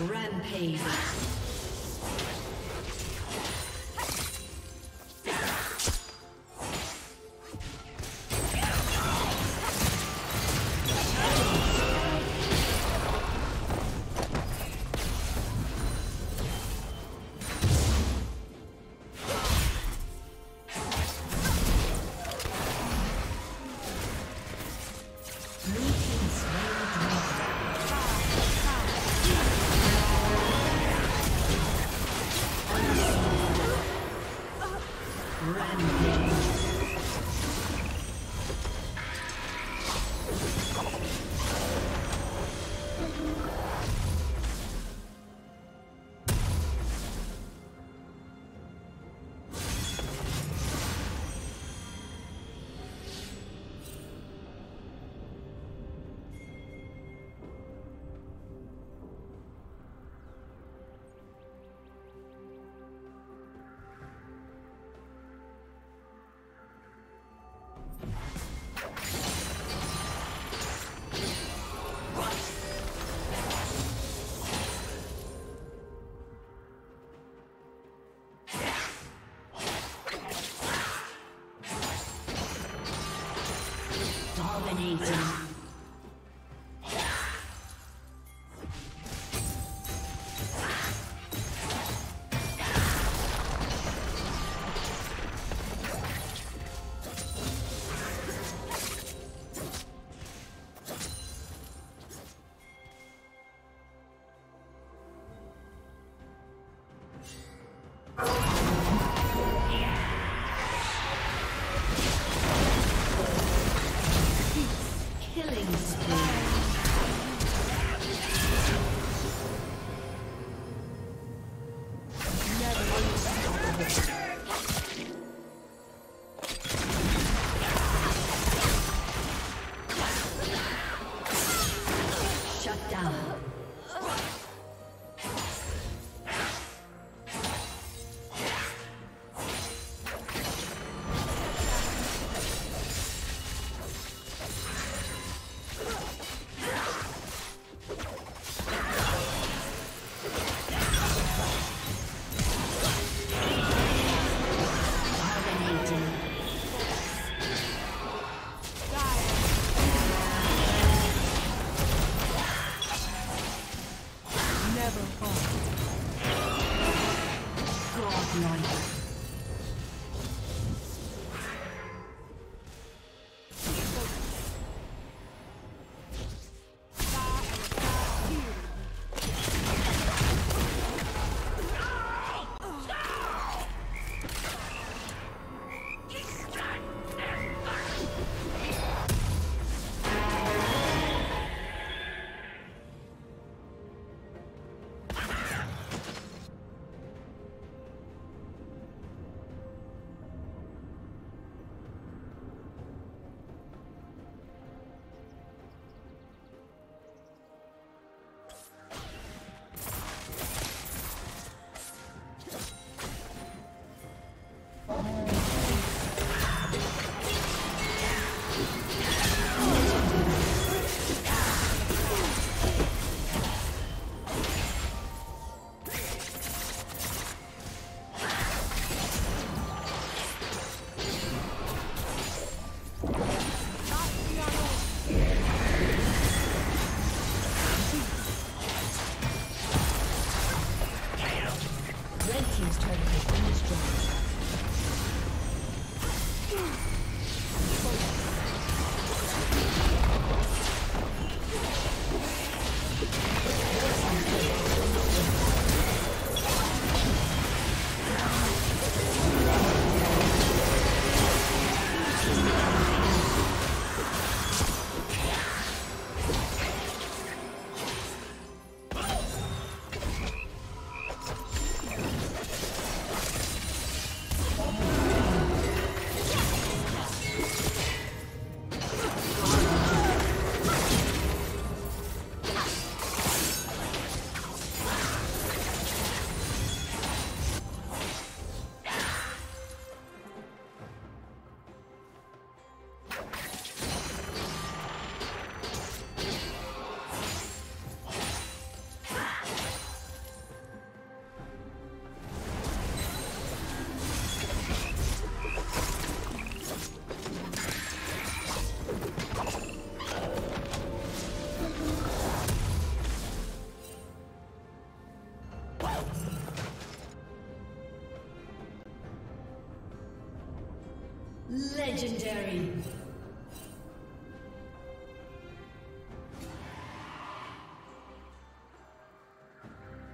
Rampage.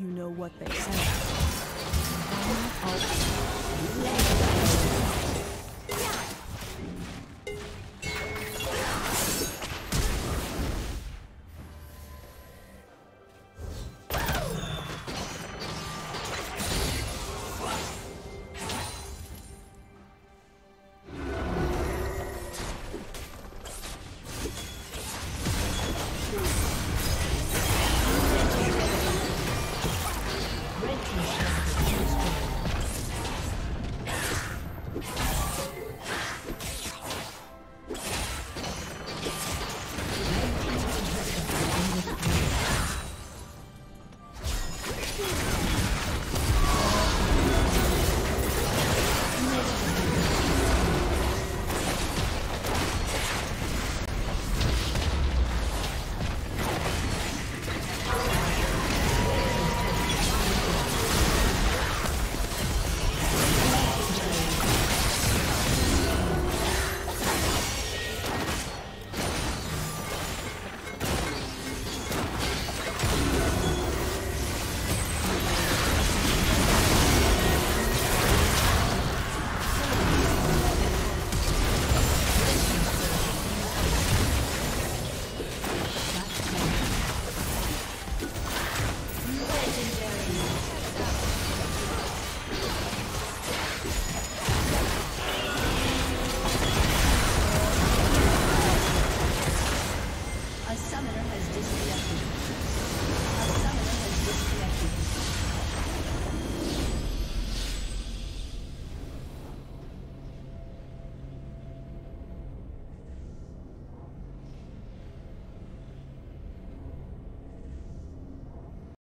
You know what they say.